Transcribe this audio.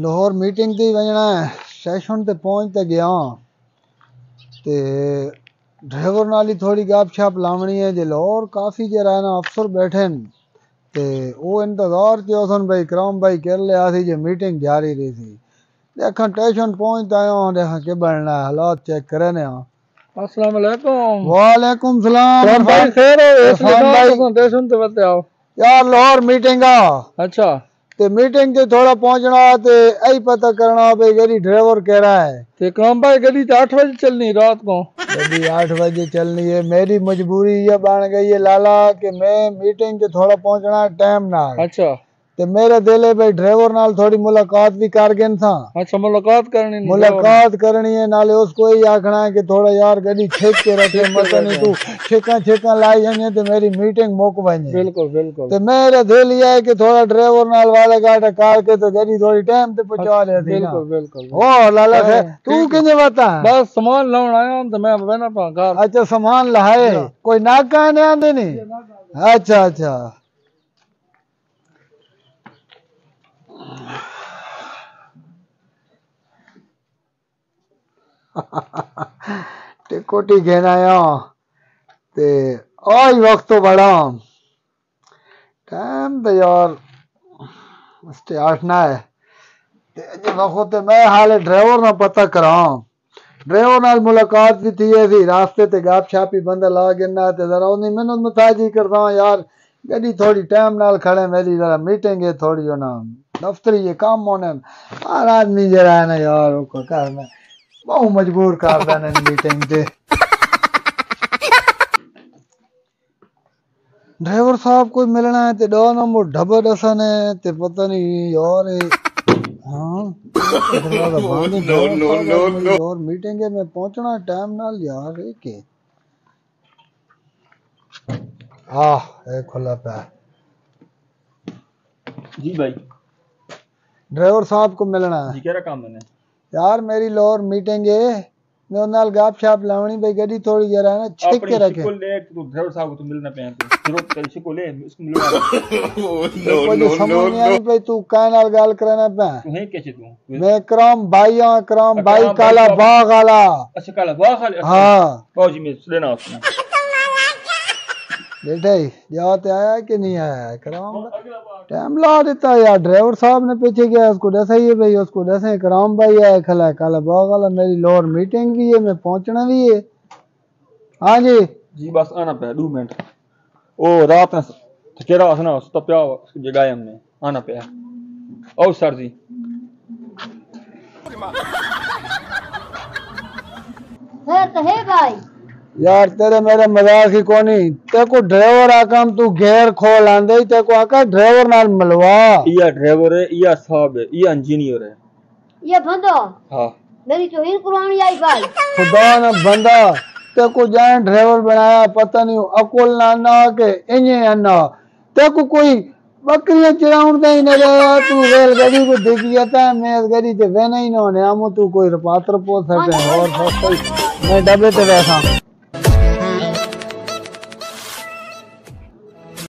Lahore meeting ਤੇ ਵਜਣਾ session ਤੇ ਪਹੁੰਚ ਤੇ ਗਿਆ ਤੇ ਡਰਾਈਵਰ ਨਾਲ ਹੀ ਥੋੜੀ ਗੱਪਸ਼ਪ ਲਾਵਣੀ ਹੈ ਜੇ ਲਾਹੌਰ ਕਾਫੀ ਜਰਾ ਨਾ ਅਫਸਰ ਬੈਠੇ ਨੇ ਤੇ ਉਹ ਇੰਤਜ਼ਾਰ ਚ ਉਸਨ ਭਾਈ ਕਰਮ ਭਾਈ ਕਰ ਲਿਆ ਸੀ ਜੇ ਮੀਟਿੰਗ ਜਾਰੀ ਰਹੀ ਸੀ ਦੇਖਾਂ ਸਟੇਸ਼ਨ ਪਹੁੰਚ ਆਇਆ ਹਾਂ ਦੇਖਾਂ ਕਿ ਬਣਨਾ ਹਾਲਾਤ ਚੈੱਕ ਕਰਨੇ ਆ अस्सलाम वालेकुम वालेकुम सलाम और भाई खैर हो इसलिए इरफान भाई। प्रेजेंटेशन ते बते आओ यार लाहौर मीटिंग आ अच्छा ਤੇ ਮੀਟਿੰਗ ਤੇ ਥੋੜਾ ਪਹੁੰਚਣਾ ਤੇ ਇਹੀ ਪਤਾ ਕਰਨਾ ਵੀ ਜਿਹੜੀ ਡਰਾਈਵਰ ਕਹਿ रहा है ते काम भाई गड्डी तो 8 बजे चलनी रात को गड्डी आठ बजे चलनी है मेरी मजबूरी ये बन गई है लाला कि मैं मीटिंग ते थोड़ा पहुंचना टाइम ना अच्छा ते मेरे दिले भाई ड्राइवर नाल थोड़ी मुलाकात भी कर गए था। अच्छा मुलाकात करनी मुलाकात करनी है नाले उसको ही आखना है कि थोड़ा यार गड्डी छेक के रखे मत नहीं तू छेका छेका लाई जाने तो मेरी मीटिंग मोक बने बिल्कुल बिल्कुल। ते मेरे दिल ये है कि थोड़ा ड्राइवर नाल वाला गाड़ा कार के तो गड्डी थोड़ी टाइम पे पहुँचा अच्छा, ले थी बिल्कुल बिल्कुल ओ लाला हाँ, है तू किने बता बस सामान लाऊं आया तो मैं बना पा अच्छा सामान लाए। कोई ना कहने आंदे नहीं अच्छा अच्छा। टिकोटी घेन आया आई वक्त तो बड़ा टाइम तो यार स्टार्ट ना है। वक्त ते मैं हाले ड्राइवर ना पता करां। ड्राइवर नाल मुलाकात भी थी है रास्ते ते गप छाप बंदा ला गिना ते जरा उन्हें मैंने मुताजी करदा हूँ यार। गड्डी थोड़ी टाइम नाल खड़े, मेरी जरा मीटिंग है थोड़ी जो ना दफ्तरी ये काम होने। हर आदमी जरा है ना यार बहु मजबूर कर देने मीटिंग ते ड्राइवर साहब कोई मिलना है ते दो नंबर ढब्बा दसन है ते पता नहीं यार हाँ नो नो नो नो और मीटिंग है मैं पहुँचना टाइम नाल यार ये के? आह ये खुला पे जी भाई। ड्राइवर साहब को मिलना है। जी क्या काम मैंने यार मेरी लोर मीटिंग है। मैं उन नाल गप छाप लावनी भाई गड्डी थोड़ी जरा ना छिक के रखे। ले तू ड्राइवर साहब को तो मिलना पे ज़रूरत कर इसको ले इसको मिलना कोई समझ नहीं आई भाई तू काय नाल गाल कराना पे तू है कैसे तू? मैं करम भाई हाँ करम भाई काला बाग वाला अच्छा काला वाह खाली हाँ। बाबू जी मैं लेना उसने बेटे जाते आया कि नहीं आया? करम टाइम ला देता यार। ड्राइवर साहब ने पीछे गया उसको दसा ही है भाई उसको दसे करम भाई आया खला काला बाग वाला मेरी लोर मीटिंग भी है मैं पहुँचना भी है। हाँ जी। जी बस आना पे दो मिनट। ओ रात ना थकेरा असना उस तो प्या जगह हमने आना पे। ओ सर जी। है तो है भाई। यार तेरे मेरे मज़ाक ही कोनी। ते को ड्राइवर आकम तू घेर खोल आंदे ते को आका ड्राइवर नाल मिलवा। या ड्राइवर है या साहब है या इंजीनियर है। ये बंदो? हाँ। मेरी तो हिन कुरानी आई भाई। खुदा न बंदा ते को जाए ड्राइवर बनाया पता नहीं अकुल ना ना के इन्हे ना। ते को कोई बकरियाँ चराउन ही न तू रेलगाड़ी को देख जाता है मैं इस गाड़ी ते वेना ही ना होने आमो तू कोई पात्र पोस सके और सस्ता मैं डब्बे ते बैठा।